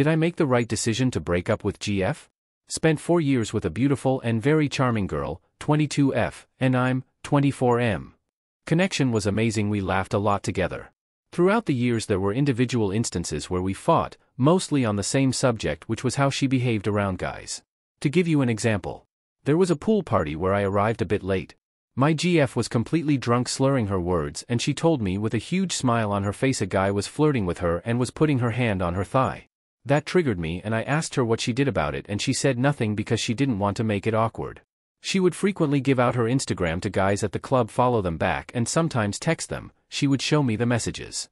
Did I make the right decision to break up with GF? Spent four years with a beautiful and very charming girl, 22F, and I'm 24M. Connection was amazing we laughed a lot together. Throughout the years there were individual instances where we fought, mostly on the same subject which was how she behaved around guys. To give you an example. There was a pool party where I arrived a bit late. My GF was completely drunk slurring her words and she told me with a huge smile on her face a guy was flirting with her and was putting her hand on her thigh. That triggered me and I asked her what she did about it and she said nothing because she didn't want to make it awkward. She would frequently give out her Instagram to guys at the club follow them back and sometimes text them, she would show me the messages.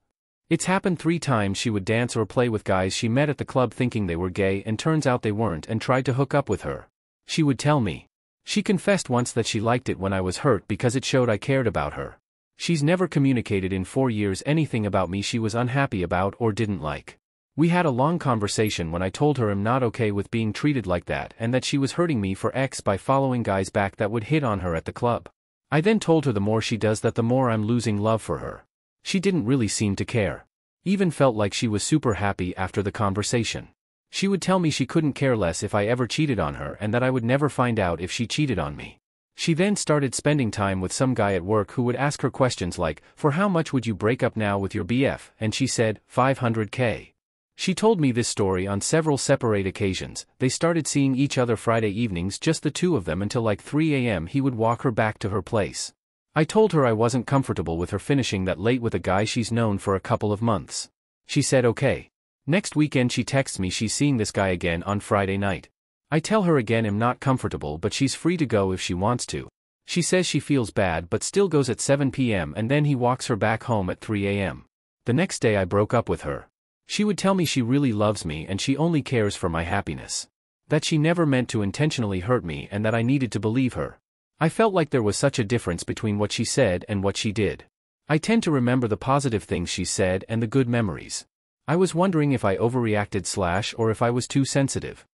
It's happened three times she would dance or play with guys she met at the club thinking they were gay and turns out they weren't and tried to hook up with her. She would tell me. She confessed once that she liked it when I was hurt because it showed I cared about her. She's never communicated in four years anything about me she was unhappy about or didn't like. We had a long conversation when I told her I'm not okay with being treated like that and that she was hurting me for X by following guys back that would hit on her at the club. I then told her the more she does that the more I'm losing love for her. She didn't really seem to care. Even felt like she was super happy after the conversation. She would tell me she couldn't care less if I ever cheated on her and that I would never find out if she cheated on me. She then started spending time with some guy at work who would ask her questions like, For how much would you break up now with your BF? And she said, 500k. She told me this story on several separate occasions. They started seeing each other Friday evenings, just the two of them, until like 3 a.m. he would walk her back to her place. I told her I wasn't comfortable with her finishing that late with a guy she's known for a couple of months. She said okay. Next weekend she texts me she's seeing this guy again on Friday night. I tell her again I'm not comfortable but she's free to go if she wants to. She says she feels bad but still goes at 7 p.m. and then he walks her back home at 3 a.m. The next day I broke up with her. She would tell me she really loves me and she only cares for my happiness. That she never meant to intentionally hurt me and that I needed to believe her. I felt like there was such a difference between what she said and what she did. I tend to remember the positive things she said and the good memories. I was wondering if I overreacted slash or if I was too sensitive.